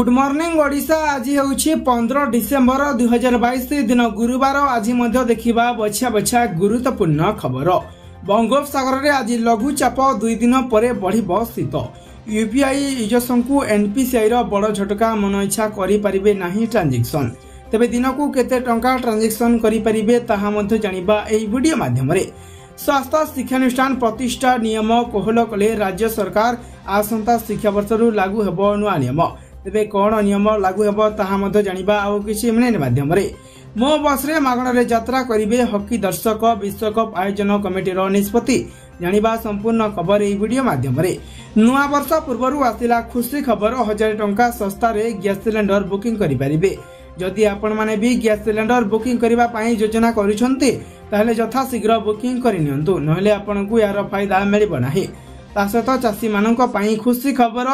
good morning Odisha আজি হচ্ছে পনেরো ডিসেম্বর দুই হাজার বাইশ দিন গুরুবার আজি মধ্যে দেখিবা বছা বছা গুরুত্বপূর্ণ খবর বঙ্গোপসাগরের আজি লঘুচাপ দুই দিন পরে বড়িব শীত ইউপিআই ইউজর্সঙ্কু এনপিসিআইর বড় ঝটকা মনইচ্ছা করিপারিবে না ট্রানজাকশন তবে দিনকু কেতে টঙ্কা ট্রানজাকশন করিপারিবে তাহা মধ্যে জানিবা এই ভিডিও মাধ্যমে ସ୍ୱାସ୍ଥ୍ୟ ଶିକ୍ଷାନୁଷ୍ଠାନ ପ୍ରତିଷ୍ଠା ନିୟମ କୋହଳ କଲେ ରାଜ୍ୟ ସରକାର ଆସନ୍ତା ଶିକ୍ଷାବର୍ଷରୁ ଲାଗୁ ହେବ ନୂଆ ନିୟମ ତେବେ କ'ଣ ନିୟମ ଲାଗୁ ହେବ ତାହା ମଧ୍ୟ ଜାଣିବା ଆଉ କିଛି ମିନିଟ୍ ମାଧ୍ୟମରେ ମୋ ବସ୍ରେ ମାଗଣାରେ ଯାତ୍ରା କରିବେ ହକି ଦର୍ଶକ ବିଶ୍ୱକପ୍ ଆୟୋଜନ କମିଟିର ନିଷ୍ପତ୍ତି ଜାଣିବା ସମ୍ପୂର୍ଣ୍ଣ ଖବର ଏହି ଭିଡ଼ିଓ ମାଧ୍ୟମରେ ନୂଆ ବର୍ଷ ପୂର୍ବରୁ ଆସିଲା ଖୁସି ଖବର ହଜାରେ ଟଙ୍କା ଶସ୍ତାରେ ଗ୍ୟାସ୍ ସିଲିଣ୍ଡର ବୁକିଂ କରିପାରିବେ ଯଦି ଆପଣମାନେ ବି ଗ୍ୟାସ୍ ସିଲିଣ୍ଡର ବୁକିଂ କରିବା ପାଇଁ ଯୋଜନା କରୁଛନ୍ତି ତାହେଲେ ଯଥାଶୀଘ୍ର ବୁକିଂ କରିନିଅନ୍ତୁ ନହେଲେ ଆପଣଙ୍କୁ ଏହାର ଫାଇଦା ମିଳିବ ନାହିଁ सहित चाषी मानी खुशी खबर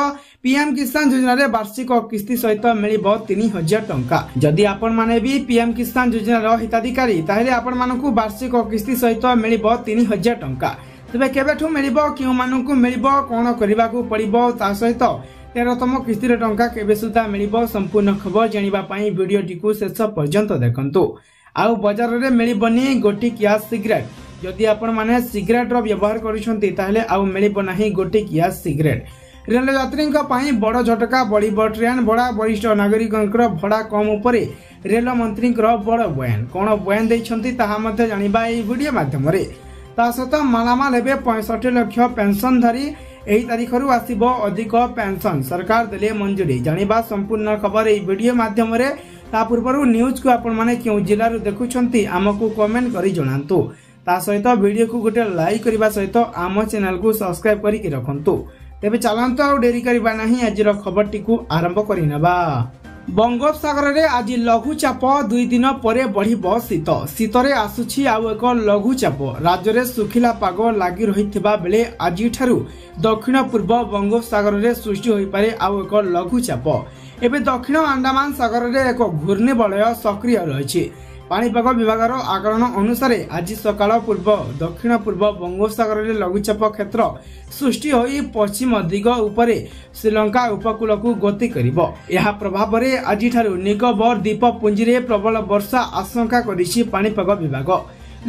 पीएम किसान योजना वार्षिक किस्ती सहित मिल हजार टाइम जदि आपण मैंने भी पीएम किसान योजना रिताधिकारी तेल आपण मान वार्षिक किस्ती सहित मिल हजार टाइम तेरे केवे मिल क्यों मिल कौन करने पड़ो सहित तेरतम किस्ती टाँचा केवे मिल संपूर्ण खबर जानवापी भिडटी शेष पर्यटन देखु आउ बजार मिल गोटी क्या सिगरेट जदि आपण मैंने सिगरेट्र व्यवहार करते गोटे किया सिगरेट रेल जत्री बड़ झटका बड़ी बड़ ट्रेन भड़ा वरिष्ठ नागरिकों भड़ा कम उपर रेल मंत्री बड़ बयान कौन बयान देखते जानवाओ मध्यम सहित मालामाल ए पैंसठ लक्ष पेनसन धरी यही तारीख रु आसिक पेनसन सरकार दे मंजूरी जाना संपूर्ण खबर यही भिड मध्यम ता पूर्व न्यूज को आपण मैंने क्यों जिलूँ आम को कमेंट कर जुड़ा ତା ସହିତ ଭିଡ଼ିଓକୁ ଗୋଟେ ଲାଇକ୍ କରିବା ସହିତ ଆମ ଚ୍ୟାନେଲକୁ ସବସ୍କ୍ରାଇବ୍ କରିକି ରଖନ୍ତୁ ତେବେ ଚାଲନ୍ତୁ ଆଉ ଡେରି କରିବା ନାହିଁ ଆଜିର ଖବରଟିକୁ ଆରମ୍ଭ କରିନେବା ବଙ୍ଗୋପସାଗରରେ ଆଜି ଲଘୁଚାପ ଦୁଇ ଦିନ ପରେ ବଢ଼ିବ ଶୀତ ଶୀତରେ ଆସୁଛି ଆଉ ଏକ ଲଘୁଚାପ ରାଜ୍ୟରେ ଶୁଖିଲା ପାଗ ଲାଗି ରହିଥିବା ବେଳେ ଆଜିଠାରୁ ଦକ୍ଷିଣ ପୂର୍ବ ବଙ୍ଗୋପସାଗରରେ ସୃଷ୍ଟି ହୋଇପାରେ ଆଉ ଏକ ଲଘୁଚାପ ଏବେ ଦକ୍ଷିଣ ଆଣ୍ଡାମାନ ସାଗରରେ ଏକ ଘୂର୍ଣ୍ଣିବଳୟ ସକ୍ରିୟ ରହିଛି ପାଣିପାଗ ବିଭାଗର ଆକଳନ ଅନୁସାରେ ଆଜି ସକାଳ ପୂର୍ବ ଦକ୍ଷିଣ ପୂର୍ବ ବଙ୍ଗୋପସାଗରରେ ଲଘୁଚାପ କ୍ଷେତ୍ର ସୃଷ୍ଟି ହୋଇ ପଶ୍ଚିମ ଦିଗ ଉପରେ ଶ୍ରୀଲଙ୍କା ଉପକୂଳକୁ ଗତି କରିବ ଏହା ପ୍ରଭାବରେ ଆଜିଠାରୁ ନିକୋବର ପୁଞ୍ଜିରେ ପ୍ରବଳ ବର୍ଷା ଆଶଙ୍କା କରିଛି ପାଣିପାଗ ବିଭାଗ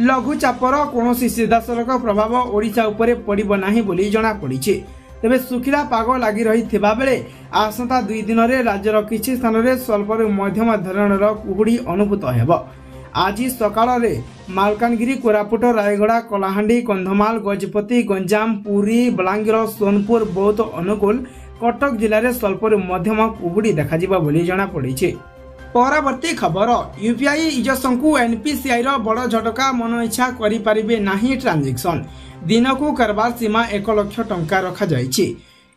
ଲଘୁଚାପର କୌଣସି ସିଧାସଳଖ ପ୍ରଭାବ ଓଡ଼ିଶା ଉପରେ ପଡ଼ିବ ନାହିଁ ବୋଲି ଜଣାପଡ଼ିଛି ତେବେ ଶୁଖିଲା ପାଗ ଲାଗି ରହିଥିବା ବେଳେ ଆସନ୍ତା ଦୁଇ ଦିନରେ ରାଜ୍ୟର କିଛି ସ୍ଥାନରେ ସ୍ୱଳ୍ପରୁ ମଧ୍ୟମ ଧରଣର କୁହୁଡ଼ି ଅନୁଭୂତ ହେବ ଆଜି ସକାଳରେ ମାଲକାନଗିରି କୋରାପୁଟ ରାୟଗଡ଼ା କଳାହାଣ୍ଡି କନ୍ଧମାଳ ଗଜପତି ଗଞ୍ଜାମ ପୁରୀ ବଲାଙ୍ଗୀର ସୋନପୁର ବୌଦ୍ଧ ଅନୁଗୁଳ କଟକ ଜିଲ୍ଲାରେ ସ୍ୱଳ୍ପରୁ ମଧ୍ୟମ କୁହୁଡ଼ି ଦେଖାଯିବ ବୋଲି ଜଣାପଡ଼ିଛି ପରବର୍ତ୍ତୀ ଖବର ୟୁପିଆଇ ଇଜସଙ୍କୁ ଏନ୍ପିସିଆଇର ବଡ଼ ଝଟକା ମନଇଚ୍ଛା କରିପାରିବେ ନାହିଁ ଟ୍ରାଞ୍ଜାକ୍ସନ୍ ଦିନକୁ କାରବାର ସୀମା ଏକ ଲକ୍ଷ ଟଙ୍କା ରଖାଯାଇଛି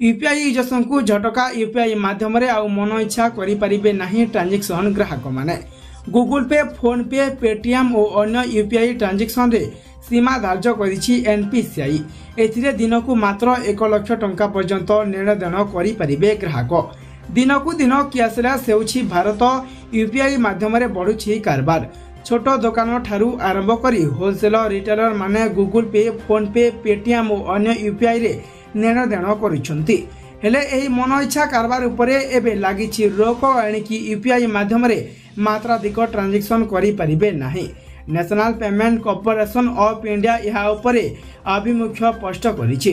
ୟୁପିଆଇ ଇଜସଙ୍କୁ ଝଟକା ୟୁପିଆଇ ମାଧ୍ୟମରେ ଆଉ ମନଇଚ୍ଛା କରିପାରିବେ ନାହିଁ ଟ୍ରାଞ୍ଜାକ୍ସନ୍ ଗ୍ରାହକମାନେ গুগল পে ফোনপে পেটিএম ଓ ଅନ୍ୟ ୟୁପିଆଇ ଟ୍ରାଞ୍ଜାକ୍ସନରେ ସୀମା ଧାର୍ଯ୍ୟ କରିଛି ଏନ୍ପିସିଆଇ ଏଥିରେ ଦିନକୁ ମାତ୍ର ଏକ ଲକ୍ଷ ଟଙ୍କା ପର୍ଯ୍ୟନ୍ତ ନେଣଦେଣ କରିପାରିବେ ଗ୍ରାହକ ଦିନକୁ ଦିନ କ୍ୟାସ୍ଲେସ୍ ହେଉଛି ଭାରତ ୟୁପିଆଇ ମାଧ୍ୟମରେ ବଢ଼ୁଛି କାରବାର ଛୋଟ ଦୋକାନ ଠାରୁ ଆରମ୍ଭ କରି ହୋଲସେଲର ରିଟେଲରମାନେ ଗୁଗୁଲ୍ ପେ ଫୋନ୍ପେ ପେଟିଏମ୍ ଓ ଅନ୍ୟ ୟୁପିଆଇରେ ନେଣଦେଣ କରୁଛନ୍ତି ହେଲେ ଏହି ମନ ଇଚ୍ଛା କାରବାର ଉପରେ ଏବେ ଲାଗିଛି ରୋକ ଏଣିକି ୟୁପିଆଇ ମାଧ୍ୟମରେ ମାତ୍ରାଧିକ ଟ୍ରାଞ୍ଜାକ୍ସନ୍ କରିପାରିବେ ନାହିଁ National Payment Corporation of India ଏହା ଉପରେ ଆଭିମୁଖ୍ୟ ସ୍ପଷ୍ଟ କରିଛି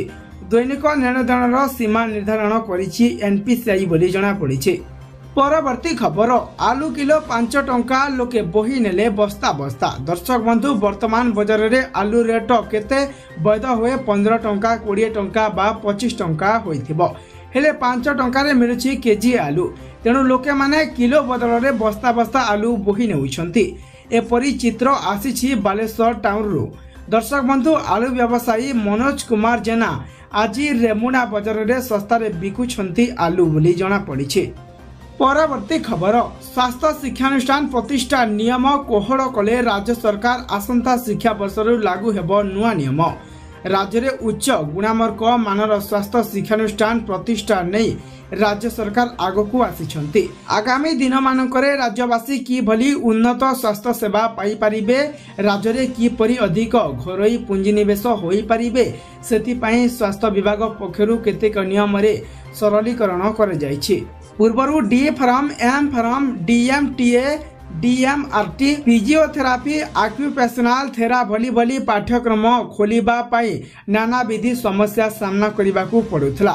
ଦୈନିକ ନେଣଦେଣର ସୀମା ନିର୍ଦ୍ଧାରଣ କରିଛି ଏନ୍ପିସିଆଇ ବୋଲି ଜଣାପଡ଼ିଛି ପରବର୍ତ୍ତୀ ଖବର ଆଲୁ କିଲୋ ପାଞ୍ଚ ଟଙ୍କା ଲୋକେ ବୋହି ନେଲେ ବସ୍ତା ବସ୍ତା ଦର୍ଶକ ବନ୍ଧୁ ବର୍ତ୍ତମାନ ବଜାରରେ ଆଲୁ ରେଟ୍ କେତେ ବୈଧ ହୁଏ ପନ୍ଦର ଟଙ୍କା କୋଡ଼ିଏ ଟଙ୍କା ବା ପଚିଶ ଟଙ୍କା ହୋଇଥିବ ହେଲେ ପାଞ୍ଚ ଟଙ୍କାରେ ମିଳୁଛି କେଜି ଆଲୁ ତେଣୁ ଲୋକମାନେ କିଲୋ ବଦଳରେ ବସ୍ତା ବସ୍ତା ଆଲୁ ବୋହି ନେଉଛନ୍ତି ଏପରି ଚିତ୍ର ଆସିଛି ବାଲେଶ୍ୱର ଟାଉନରୁ ଦର୍ଶକ ବନ୍ଧୁ ଆଳୁ ବ୍ୟବସାୟୀ ମନୋଜ କୁମାର ଜେନା ଆଜି ରେମୁଣା ବଜାରରେ ଶସ୍ତାରେ ବିକୁଛନ୍ତି ଆଲୁ ବୋଲି ଜଣାପଡ଼ିଛି ପରବର୍ତ୍ତୀ ଖବର ସ୍ୱାସ୍ଥ୍ୟ ଶିକ୍ଷାନୁଷ୍ଠାନ ପ୍ରତିଷ୍ଠା ନିୟମ କୋହଳ କଲେ ରାଜ୍ୟ ସରକାର ଆସନ୍ତା ଶିକ୍ଷାବର୍ଷରୁ ଲାଗୁ ହେବ ନୂଆ ନିୟମ ରାଜ୍ୟରେ ଉଚ୍ଚ ଗୁଣାମର୍କ ମାନର ସ୍ୱାସ୍ଥ୍ୟ ଶିକ୍ଷାନୁଷ୍ଠାନ ପ୍ରତିଷ୍ଠା ନେଇ ରାଜ୍ୟ ସରକାର ଆଗକୁ ଆସିଛନ୍ତି ଆଗାମୀ ଦିନମାନଙ୍କରେ ରାଜ୍ୟବାସୀ କିଭଳି ଉନ୍ନତ ସ୍ୱାସ୍ଥ୍ୟ ସେବା ପାଇପାରିବେ ରାଜ୍ୟରେ କିପରି ଅଧିକ ଘରୋଇ ପୁଞ୍ଜିନିବେଶ ହୋଇପାରିବେ ସେଥିପାଇଁ ସ୍ୱାସ୍ଥ୍ୟ ବିଭାଗ ପକ୍ଷରୁ କେତେକ ନିୟମରେ ସରଳୀକରଣ କରାଯାଇଛି ପୂର୍ବରୁ D Pharm M Pharm DMTA DMRT physiotherapy occupational ଥେରା ଭଳି ଭଳି ପାଠ୍ୟକ୍ରମ ଖୋଲିବା ପାଇଁ ନାନାବିଧି ସମସ୍ୟା ସାମ୍ନା କରିବାକୁ ପଡ଼ୁଥିଲା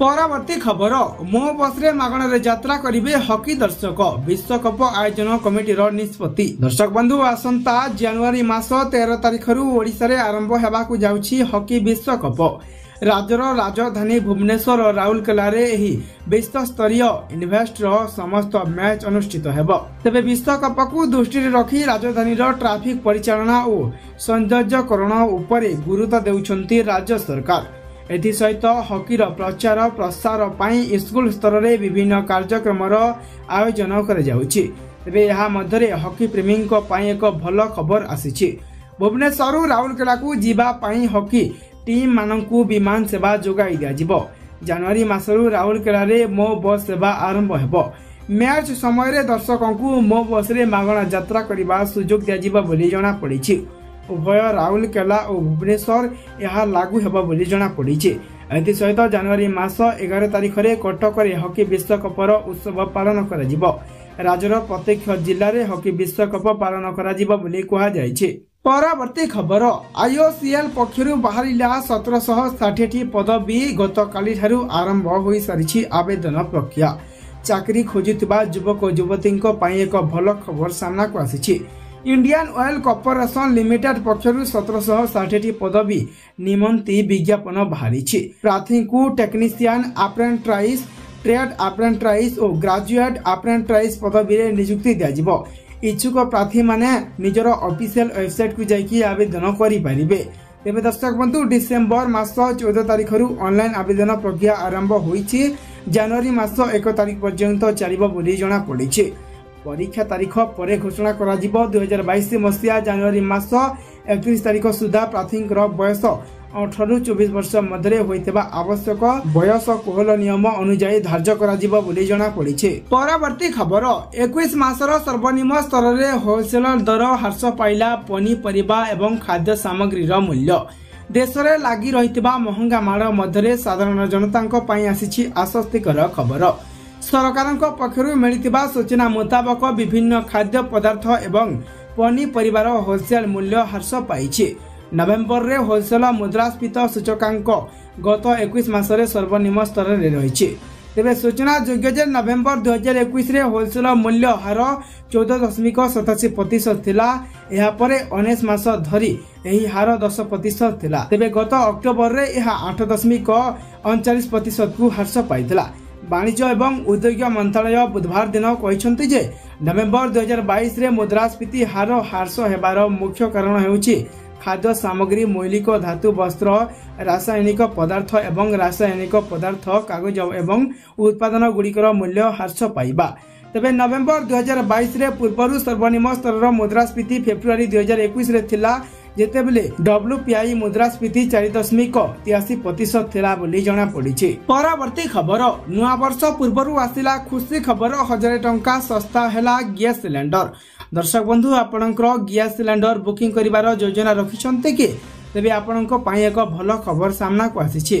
ପରବର୍ତ୍ତୀ ଖବର ମୋ ବସ୍ରେ ମାଗଣାରେ ଯାତ୍ରା କରିବେ ହକି ଦର୍ଶକ ବିଶ୍ୱକପ ଆୟୋଜନ କମିଟିର ନିଷ୍ପତ୍ତି ଦର୍ଶକ ବନ୍ଧୁ ଆସନ୍ତା ଜାନୁଆରୀ ମାସ ତେର ତାରିଖରୁ ଓଡ଼ିଶାରେ ଆରମ୍ଭ ହେବାକୁ ଯାଉଛି ହକି ବିଶ୍ୱକପ ରାଜ୍ୟର ରାଜଧାନୀ ଭୁବନେଶ୍ୱର ରାଉରକେଲାରେ ଏହି ବିଶ୍ୱସ୍ତରୀୟ ଇନଭେଷ୍ଟର ସମସ୍ତ ମ୍ୟାଚ୍ ଅନୁଷ୍ଠିତ ହେବ ତେବେ ବିଶ୍ୱକପକୁ ଦୃଷ୍ଟିରେ ରଖି ରାଜଧାନୀର ଟ୍ରାଫିକ ପରିଚାଳନା ଓ ସୌନ୍ଦର୍ଯ୍ୟକରଣ ଉପରେ ଗୁରୁତ୍ୱ ଦେଉଛନ୍ତି ରାଜ୍ୟ ସରକାର ଏଥିସହିତ ହକିର ପ୍ରଚାର ପ୍ରସାର ପାଇଁ ସ୍କୁଲ ସ୍ତରରେ ବିଭିନ୍ନ କାର୍ଯ୍ୟକ୍ରମର ଆୟୋଜନ କରାଯାଉଛି ତେବେ ଏହା ମଧ୍ୟରେ ହକି ପ୍ରେମୀଙ୍କ ପାଇଁ ଏକ ଭଲ ଖବର ଆସିଛି ଭୁବନେଶ୍ୱରରୁ ରାଉରକେଲାକୁ ଯିବା ପାଇଁ ହକି ଟିମ୍ମାନଙ୍କୁ ବିମାନ ସେବା ଯୋଗାଇ ଦିଆଯିବ ଜାନୁଆରୀ ମାସରୁ ରାଉରକେଲାରେ ମୋ ବସ୍ ସେବା ଆରମ୍ଭ ହେବ ମ୍ୟାଚ୍ ସମୟରେ ଦର୍ଶକଙ୍କୁ ମୋ ବସ୍ରେ ମାଗଣା ଯାତ୍ରା କରିବା ସୁଯୋଗ ଦିଆଯିବ ବୋଲି ଜଣାପଡ଼ିଛି ଉଭୟ ରାଉରକେଲା ଓ ଭୁବନେଶ୍ୱର ଏହା ଲାଗୁ ହେବ ବୋଲି ଜଣାପଡ଼ିଛି ଏଥିସହିତ ଜାନୁଆରୀ ମାସ ଏଗାର ତାରିଖରେ କଟକରେ ହକି ବିଶ୍ୱକପର ଉତ୍ସବ ପାଳନ କରାଯିବ ରାଜ୍ୟର ପ୍ରତ୍ୟେକ ଜିଲ୍ଲାରେ ହକି ବିଶ୍ୱକପ ପାଳନ କରାଯିବ ବୋଲି କୁହାଯାଇଛି ପରବର୍ତ୍ତୀ ଖବର ଆଇଓସିଏଲ୍ ପକ୍ଷରୁ ବାହାରିଲା ସତରଶହ ଷାଠିଏଟି ପଦବୀ ଗତକାଲିଠାରୁ ଆରମ୍ଭ ହୋଇସାରିଛି ଆବେଦନ ପ୍ରକ୍ରିୟା ଚାକିରି ଖୋଜୁଥିବା ଯୁବକ ଯୁବତୀଙ୍କ ପାଇଁ ଏକ ଭଲ ଖବର ସାମ୍ନାକୁ ଆସିଛି इंडियन ऑयल कॉरपोरेशन लिमिटेड पक्षरु 1760 टी पदवी निमंती विज्ञापन भारी छि প্রার্থীକୁ টেকনিশিয়ান অ্যাপ্রান্টাইস ট্রেড অ্যাপ্রান্টাইস ও গ্রাজুয়েট অ্যাপ্রান্টাইস পদবিতে নিযুক্তি দিয়া দিব ইছুক প্রার্থী মানে নিজৰ অফিশিয়াল ওয়েবসাইট কৈ যাইকি আবেদন কৰিব পাৰিবে তেবে দস্তখবন্তু ডিসেম্বৰ মাহৰ 14 তারিখৰু অনলাইন আবেদনৰ প্ৰক্ৰিয়া আৰম্ভ হৈছি জানুৱাৰী মাহৰ 1 তারিখ পৰ্যন্ত চলিব বুলি জনা পঢ়িছে ପରୀକ୍ଷା ତାରିଖ ପରେ ଘୋଷଣା କରାଯିବ ଦୁଇହଜାର ବାଇଶ ମସିହା ଜାନୁଆରୀ ମାସ ଏକତିରିଶ ତାରିଖ ସୁଦ୍ଧା ପ୍ରାର୍ଥୀଙ୍କର ବୟସ ଅଠରରୁ ଚବିଶ ବର୍ଷ ମଧ୍ୟରେ ହୋଇଥିବା ଆବଶ୍ୟକ ବୟସ କୋହଲ ନିୟମ ଅନୁଯାୟୀ ଧାର୍ଯ୍ୟ କରାଯିବ ବୋଲି ଜଣାପଡ଼ିଛି ପରବର୍ତ୍ତୀ ଖବର ଏକୋଇଶ ମାସର ସର୍ବନିମ୍ନ ସ୍ତରରେ ହୋଲସେଲ ଦର ହ୍ରାସ ପାଇଲା ପନିପରିବା ଏବଂ ଖାଦ୍ୟ ସାମଗ୍ରୀର ମୂଲ୍ୟ ଦେଶରେ ଲାଗି ରହିଥିବା ମହଙ୍ଗା ମାଡ଼ ମଧ୍ୟରେ ସାଧାରଣ ଜନତାଙ୍କ ପାଇଁ ଆସିଛି ଆଶ୍ୱସ୍ତିକର ଖବର ସରକାରଙ୍କ ପକ୍ଷରୁ ମିଳିଥିବା ସୂଚନା ମୁତାବକ ବିଭିନ୍ନ ଖାଦ୍ୟ ପଦାର୍ଥ ଏବଂ ପନିପରିବାର ହୋଲସେଲ୍ ମୂଲ୍ୟ ହ୍ରାସ ପାଇଛି ନଭେମ୍ବରରେ ହୋଲସେଲ୍ ମୁଦ୍ରାସ୍ଫୀତ ସୂଚକାଙ୍କ ଗତ ଏକୋଇଶ ମାସରେ ସର୍ବନିମ୍ନ ସ୍ତରରେ ରହିଛି ତେବେ ସୂଚନା ଯୋଗ୍ୟ ଯେ ନଭେମ୍ବର ଦୁଇହଜାର ଏକୋଇଶରେ ହୋଲସେଲ୍ ମୂଲ୍ୟ ହାର ଚଉଦ ଦଶମିକ ସତାଅଶୀ ପ୍ରତିଶତ ଥିଲା ଏହାପରେ ଉଣେଇଶ ମାସ ଧରି ଏହି ହାର ଦଶ ପ୍ରତିଶତ ଥିଲା ତେବେ ଗତ ଅକ୍ଟୋବରରେ ଏହା ଆଠ ଦଶମିକ ଅଣଚାଳିଶ ପ୍ରତିଶତକୁ ହ୍ରାସ ପାଇଥିଲା ବାଣିଜ୍ୟ ଏବଂ ଉଦ୍ୟୋଗ ମନ୍ତ୍ରଣାଳୟ ବୁଧବାର ଦିନ କହିଛନ୍ତି ଯେ ନଭେମ୍ବର ଦୁଇହଜାର ବାଇଶରେ ମୁଦ୍ରାସ୍ଫୀତି ହାର ହ୍ରାସ ହେବାର ମୁଖ୍ୟ କାରଣ ହେଉଛି ଖାଦ୍ୟ ସାମଗ୍ରୀ ମୌଳିକ ଧାତୁ ବସ୍ତ୍ର ରାସାୟନିକ ପଦାର୍ଥ ଏବଂ ରାସାୟନିକ ପଦାର୍ଥ କାଗଜ ଏବଂ ଉତ୍ପାଦନଗୁଡ଼ିକର ମୂଲ୍ୟ ହ୍ରାସ ପାଇବା ତେବେ ନଭେମ୍ବର ଦୁଇହଜାର ବାଇଶରେ ପୂର୍ବରୁ ସର୍ବନିମ୍ନ ସ୍ତରର ମୁଦ୍ରାସ୍ଫୀତି ଫେବୃଆରୀ ଦୁଇହଜାର ଏକୋଇଶରେ ଥିଲା ଯେତେବେଳେ ଡବ୍ଲ୍ୟୁପିଆଇ ମୁଦ୍ରାସ୍ଫୀତି ଚାରି ଦଶମିକ ତିଆଶି ପ୍ରତିଶତ ଥିଲା ବୋଲି ଜଣାପଡ଼ିଛି ପରବର୍ତ୍ତୀ ଖବର ନୂଆବର୍ଷ ପୂର୍ବରୁ ଆସିଲା ଖୁସି ଖବର ହଜାରେ ଟଙ୍କା ଶସ୍ତା ହେଲା ଗ୍ୟାସ୍ ସିଲିଣ୍ଡର ଦର୍ଶକ ବନ୍ଧୁ ଆପଣଙ୍କର ଗ୍ୟାସ୍ ସିଲିଣ୍ଡର ବୁକିଂ କରିବାର ଯୋଜନା ରଖିଛନ୍ତି କି ତେବେ ଆପଣଙ୍କ ପାଇଁ ଏକ ଭଲ ଖବର ସାମ୍ନାକୁ ଆସିଛି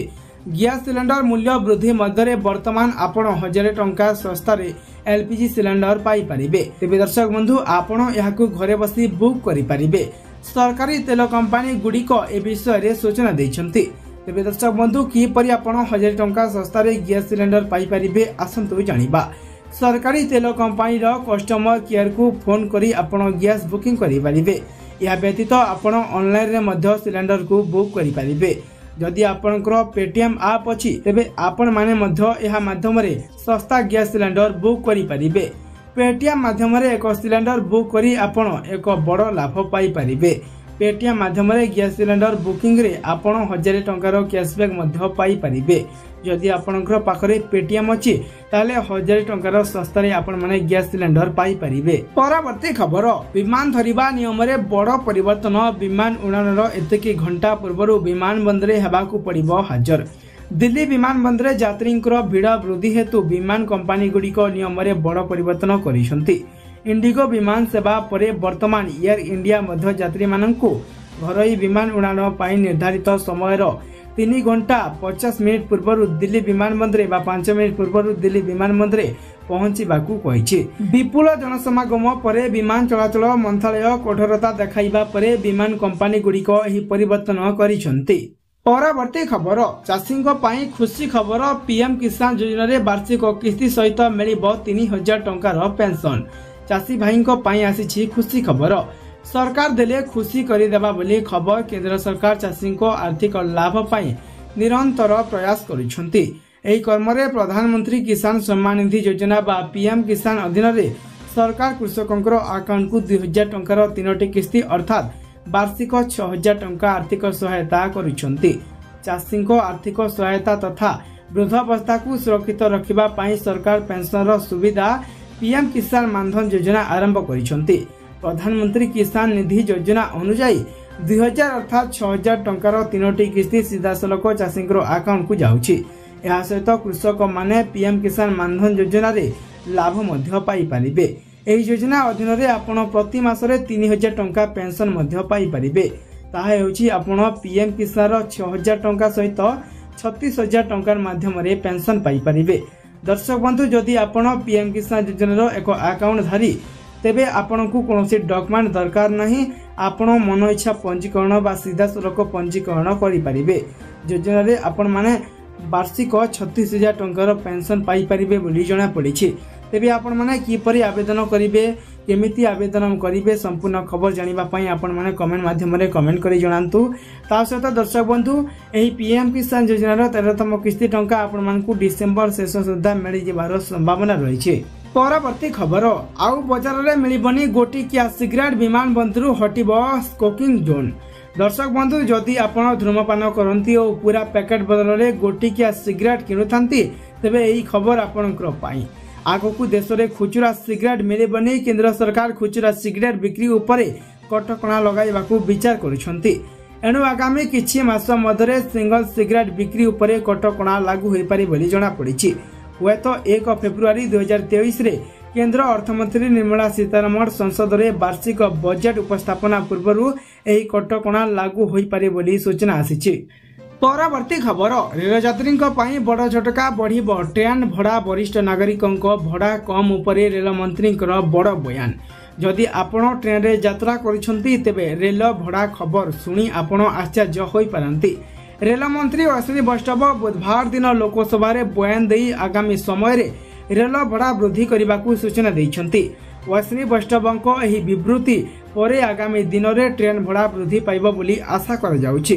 ଗ୍ୟାସ୍ ସିଲିଣ୍ଡର ମୂଲ୍ୟ ବୃଦ୍ଧି ମଧ୍ୟରେ ବର୍ତ୍ତମାନ ଆପଣ ହଜାରେ ଟଙ୍କା ଶସ୍ତାରେ ଏଲ୍ପିଜି ସିଲିଣ୍ଡର ପାଇପାରିବେ ତେବେ ଦର୍ଶକ ବନ୍ଧୁ ଆପଣ ଏହାକୁ ଘରେ ବସି ବୁକ୍ କରିପାରିବେ ସରକାରୀ ତେଲ କମ୍ପାନୀଗୁଡ଼ିକ ଏ ବିଷୟରେ ସୂଚନା ଦେଇଛନ୍ତି ତେବେ ଦର୍ଶକ ବନ୍ଧୁ କିପରି ଆପଣ ହଜାରେ ଟଙ୍କା ଶସ୍ତାରେ ଗ୍ୟାସ୍ ସିଲିଣ୍ଡର ପାଇପାରିବେ ଆସନ୍ତୁ ଜାଣିବା ସରକାରୀ ତେଲ କମ୍ପାନୀର କଷ୍ଟମର କେୟାରକୁ ଫୋନ୍ କରି ଆପଣ ଗ୍ୟାସ୍ ବୁକିଂ କରିପାରିବେ ଏହା ବ୍ୟତୀତ ଆପଣ ଅନଲାଇନ୍ରେ ମଧ୍ୟ ସିଲିଣ୍ଡରକୁ ବୁକ୍ କରିପାରିବେ ଯଦି ଆପଣଙ୍କର ପେଟିଏମ୍ ଆପ୍ ଅଛି ତେବେ ଆପଣମାନେ ମଧ୍ୟ ଏହା ମାଧ୍ୟମରେ ଶସ୍ତା ଗ୍ୟାସ୍ ସିଲିଣ୍ଡର ବୁକ୍ କରିପାରିବେ ପେଟିଏମ୍ ମାଧ୍ୟମରେ ଏକ ସିଲିଣ୍ଡର ବୁକ୍ କରି ଆପଣ ଏକ ବଡ଼ ଲାଭ ପାଇପାରିବେ ପେଟିଏମ୍ ମାଧ୍ୟମରେ ଗ୍ୟାସ୍ ସିଲିଣ୍ଡର ବୁକିଂରେ ଆପଣ ହଜାରେ ଟଙ୍କାର କ୍ୟାସବ୍ୟାକ୍ ମଧ୍ୟ ପାଇପାରିବେ ଯଦି ଆପଣଙ୍କର ପାଖରେ ପେଟିଏମ୍ ଅଛି ତାହେଲେ ହଜାରେ ଟଙ୍କାର ଶସ୍ତାରେ ଆପଣମାନେ ଗ୍ୟାସ୍ ସିଲିଣ୍ଡର ପାଇପାରିବେ ପରବର୍ତ୍ତୀ ଖବର ବିମାନ ଧରିବା ନିୟମରେ ବଡ଼ ପରିବର୍ତ୍ତନ ବିମାନ ଉଡ଼ାଣର ଏତିକି ଘଣ୍ଟା ପୂର୍ବରୁ ବିମାନ ବନ୍ଦରରେ ହେବାକୁ ପଡ଼ିବ ହାଜର दिल्ली विमान बन्दर जी भिड वृद्धि विमान कम्पनी नियमन गरिगो इन्डिया जी विमान घरै विमाडान निर्धारित समय घंटा पचास मिनट पूर्व दिल्ली विमान बन्दर पाँच मिनट पूर्व दिल्ली विमान बन्दरे विपुल जनसम पर विमान चलाच मन्त्र विमान कम्पनी गुडिकर्तन गरि परवर्त खबर चाषी खुशी खबर पीएम किसान योजन वार्षिक किस्ती सहित मिल तीन हजार टकर पेनसन चाषी भाई आसी खुशी खबर सरकार देले खुशी करदे खबर केंद्र सरकार चाषी को आर्थिक लाभ पाई निरंतर प्रयास करम प्रधानमंत्री किसान सम्मान निधि योजना व पीएम किसान अधीन सरकार कृषकों आकाउंट को दुई हजार टकर किस्ती अर्थात वार्षिक छ हजार टाँच आर्थिक सहायता करी आर्थिक सहायता तथा वृद्धावस्था को सुरक्षित रखापी सरकार पेंशन सुविधा पीएम किसान मानधन योजना आरंभ कर प्रधानमंत्री किसान निधि योजना अनुजाई दुई हजार अर्थात छह हजार टनोटी किस्ती सीधासलख चाषी आकाउंट को जाऊँगी सहित कृषक मैंने पीएम किसान मानधन योजन लाभ पाई ଏହି ଯୋଜନା ଅଧୀନରେ ଆପଣ ପ୍ରତି ମାସରେ ତିନି ହଜାର ଟଙ୍କା ପେନ୍ସନ୍ ମଧ୍ୟ ପାଇପାରିବେ ତାହା ହେଉଛି ଆପଣ ପିଏମ୍ କିଷାନର ଛଅ ହଜାର ଟଙ୍କା ସହିତ ଛତିଶ ହଜାର ଟଙ୍କାର ମାଧ୍ୟମରେ ପେନ୍ସନ୍ ପାଇପାରିବେ ଦର୍ଶକ ବନ୍ଧୁ ଯଦି ଆପଣ ପିଏମ୍ କିଷାନ ଯୋଜନାର ଏକ ଆକାଉଣ୍ଟ ଧାରୀ ତେବେ ଆପଣଙ୍କୁ କୌଣସି ଡକ୍ୟୁମେଣ୍ଟ ଦରକାର ନାହିଁ ଆପଣ ମନ ଇଚ୍ଛା ପଞ୍ଜୀକରଣ ବା ସିଧାସଳଖ ପଞ୍ଜୀକରଣ କରିପାରିବେ ଯୋଜନାରେ ଆପଣମାନେ ବାର୍ଷିକ ଛତିଶ ହଜାର ଟଙ୍କାର ପେନ୍ସନ୍ ପାଇପାରିବେ ବୋଲି ଜଣାପଡ଼ିଛି ତେବେ ଆପଣମାନେ କିପରି ଆବେଦନ କରିବେ କେମିତି ଆବେଦନ କରିବେ ସମ୍ପୂର୍ଣ୍ଣ ଖବର ଜାଣିବା ପାଇଁ ଆପଣମାନେ କମେଣ୍ଟ ମାଧ୍ୟମରେ କମେଣ୍ଟ କରି ଜଣାନ୍ତୁ ତା ସହିତ ଦର୍ଶକ ବନ୍ଧୁ ଏହି ପି ଏମ୍ କିଷାନ ଯୋଜନାର ତେରତମ କିସ୍ତି ଟଙ୍କା ଆପଣମାନଙ୍କୁ ଡିସେମ୍ବର ଶେଷ ସୁଦ୍ଧା ମିଳିଯିବାର ସମ୍ଭାବନା ରହିଛି ପରବର୍ତ୍ତୀ ଖବର ଆଉ ବଜାରରେ ମିଳିବନି ଗୋଟିକିଆ ସିଗାରେଟ୍ ବିମାନ ବନ୍ଦରୁ ହଟିବ ସ୍କୋକିଂ ଜୋନ୍ ଦର୍ଶକ ବନ୍ଧୁ ଯଦି ଆପଣ ଧୂମପାନ କରନ୍ତି ଓ ପୁରା ପ୍ୟାକେଟ୍ ବଦଳରେ ଗୋଟିକିଆ ସିଗାରେଟ୍ କିଣୁଥାନ୍ତି ତେବେ ଏହି ଖବର ଆପଣଙ୍କର ପାଇଁ ଆଗକୁ ଦେଶରେ ଖୁଚୁରା ସିଗାରେଟ୍ ମିଳିବ ନେଇ କେନ୍ଦ୍ର ସରକାର ଖୁଚୁରା ସିଗାରେଟ୍ ବିକ୍ରି ଉପରେ କଟକଣା ଲଗାଇବାକୁ ବିଚାର କରୁଛନ୍ତି ଏଣୁ ଆଗାମୀ କିଛି ମାସ ମଧ୍ୟରେ ସିଙ୍ଗଲ ସିଗାରେଟ୍ ବିକ୍ରି ଉପରେ କଟକଣା ଲାଗୁ ହୋଇପାରେ ବୋଲି ଜଣାପଡ଼ିଛି ହୁଏତ ଏକ ଫେବୃଆରୀ ଦୁଇ ହଜାର ତେଇଶରେ କେନ୍ଦ୍ର ଅର୍ଥମନ୍ତ୍ରୀ ନିର୍ମଳା ସୀତାରମଣ ସଂସଦରେ ବାର୍ଷିକ ବଜେଟ୍ ଉପସ୍ଥାପନା ପୂର୍ବରୁ ଏହି କଟକଣା ଲାଗୁ ହୋଇପାରେ ବୋଲି ସୂଚନା ଆସିଛି ପରବର୍ତ୍ତୀ ଖବର ରେଳଯାତ୍ରୀଙ୍କ ପାଇଁ ବଡ଼ ଝଟକା ବଢ଼ିବ ଟ୍ରେନ୍ ଭଡ଼ା ବରିଷ୍ଠ ନାଗରିକଙ୍କ ଭଡ଼ା କମ୍ ଉପରେ ରେଳମନ୍ତ୍ରୀଙ୍କର ବଡ଼ ବୟାନ ଯଦି ଆପଣ ଟ୍ରେନ୍ରେ ଯାତ୍ରା କରିଛନ୍ତି ତେବେ ରେଳ ଭଡ଼ା ଖବର ଶୁଣି ଆପଣ ଆଶ୍ଚର୍ଯ୍ୟ ହୋଇପାରନ୍ତି ରେଳମନ୍ତ୍ରୀ ଅଶ୍ୱିନୀ ବୈଷ୍ଣବ ବୁଧବାର ଦିନ ଲୋକସଭାରେ ବୟାନ ଦେଇ ଆଗାମୀ ସମୟରେ ରେଳ ଭଡ଼ା ବୃଦ୍ଧି କରିବାକୁ ସୂଚନା ଦେଇଛନ୍ତି ଅଶ୍ୱିନୀ ବୈଷ୍ଣବଙ୍କ ଏହି ବିବୃତ୍ତି ପରେ ଆଗାମୀ ଦିନରେ ଟ୍ରେନ୍ ଭଡ଼ା ବୃଦ୍ଧି ପାଇବ ବୋଲି ଆଶା କରାଯାଉଛି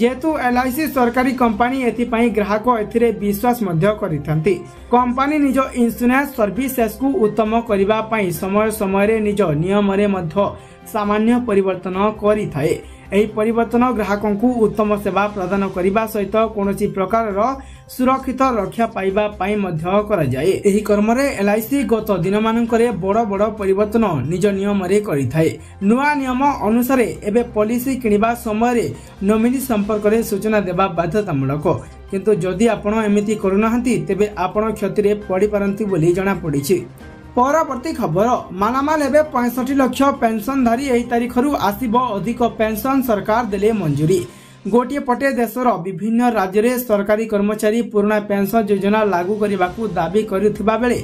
ଯେହେତୁ ଏଲ୍ଆଇସି ସରକାରୀ କମ୍ପାନୀ ଏଥିପାଇଁ ଗ୍ରାହକ ଏଥିରେ ବିଶ୍ୱାସ ମଧ୍ୟ କରିଥାନ୍ତି କମ୍ପାନୀ ନିଜ ଇନ୍ସୁରାନ୍ସ ସର୍ଭିସେସକୁ ଉତ୍ତମ କରିବା ପାଇଁ ସମୟ ସମୟରେ ନିଜ ନିୟମରେ ମଧ୍ୟ ସାମାନ୍ୟ ପରିବର୍ତ୍ତନ କରିଥାଏ ଏହି ପରିବର୍ତ୍ତନ ଗ୍ରାହକଙ୍କୁ ଉତ୍ତମ ସେବା ପ୍ରଦାନ କରିବା ସହିତ କୌଣସି ପ୍ରକାରର ସୁରକ୍ଷିତ ରକ୍ଷା ପାଇବା ପାଇଁ ମଧ୍ୟ କରାଯାଏ ଏହି କର୍ମରେ ଏଲ୍ଆଇସି ଗତ ଦିନମାନଙ୍କରେ ବଡ଼ ବଡ଼ ପରିବର୍ତ୍ତନ ନିଜ ନିୟମରେ କରିଥାଏ ନୂଆ ନିୟମ ଅନୁସାରେ ଏବେ ପଲିସି କିଣିବା ସମୟରେ ନୋମିନି ସମ୍ପର୍କରେ ସୂଚନା ଦେବା ବାଧ୍ୟତାମୂଳକ କିନ୍ତୁ ଯଦି ଆପଣ ଏମିତି କରୁନାହାନ୍ତି ତେବେ ଆପଣ କ୍ଷତିରେ ପଡ଼ିପାରନ୍ତି ବୋଲି ଜଣାପଡ଼ିଛି ପରବର୍ତ୍ତୀ ଖବର ମାନାମାଲ ଏବେ ପଞ୍ଚଷଠି ଲକ୍ଷ ପେନ୍ସନଧାରୀ ଏହି ତାରିଖରୁ ଆସିବ ଅଧିକ ପେନ୍ସନ ସରକାର ଦେଲେ ମଞ୍ଜୁରୀ ଗୋଟିଏ ପଟେ ଦେଶର ବିଭିନ୍ନ ରାଜ୍ୟରେ ସରକାରୀ କର୍ମଚାରୀ ପୁରୁଣା ପେନ୍ସନ୍ ଯୋଜନା ଲାଗୁ କରିବାକୁ ଦାବି କରିଥିବା ବେଳେ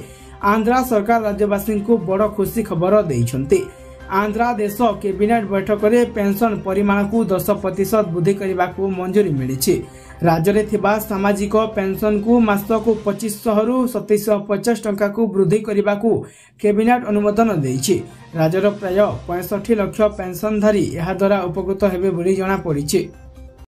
ଆନ୍ଧ୍ରା ସରକାର ରାଜ୍ୟବାସୀଙ୍କୁ ବଡ଼ ଖୁସି ଖବର ଦେଇଛନ୍ତି ଆନ୍ଧ୍ରା ଦେଶ କ୍ୟାବିନେଟ୍ ବୈଠକରେ ପେନ୍ସନ୍ ପରିମାଣକୁ ଦଶ ପ୍ରତିଶତ ବୃଦ୍ଧି କରିବାକୁ ମଞ୍ଜୁରୀ ମିଳିଛି ରାଜ୍ୟରେ ଥିବା ସାମାଜିକ ପେନ୍ସନ୍କୁ ମାସକୁ ପଚିଶଶହରୁ ସତେଇଶହ ପଚାଶ ଟଙ୍କାକୁ ବୃଦ୍ଧି କରିବାକୁ କ୍ୟାବିନେଟ୍ ଅନୁମୋଦନ ଦେଇଛି ରାଜ୍ୟର ପ୍ରାୟ ପଞ୍ଚଷଠି ଲକ୍ଷ ପେନ୍ସନ୍ଧାରୀ ଏହାଦ୍ୱାରା ଉପକୃତ ହେବେ ବୋଲି ଜଣାପଡ଼ିଛି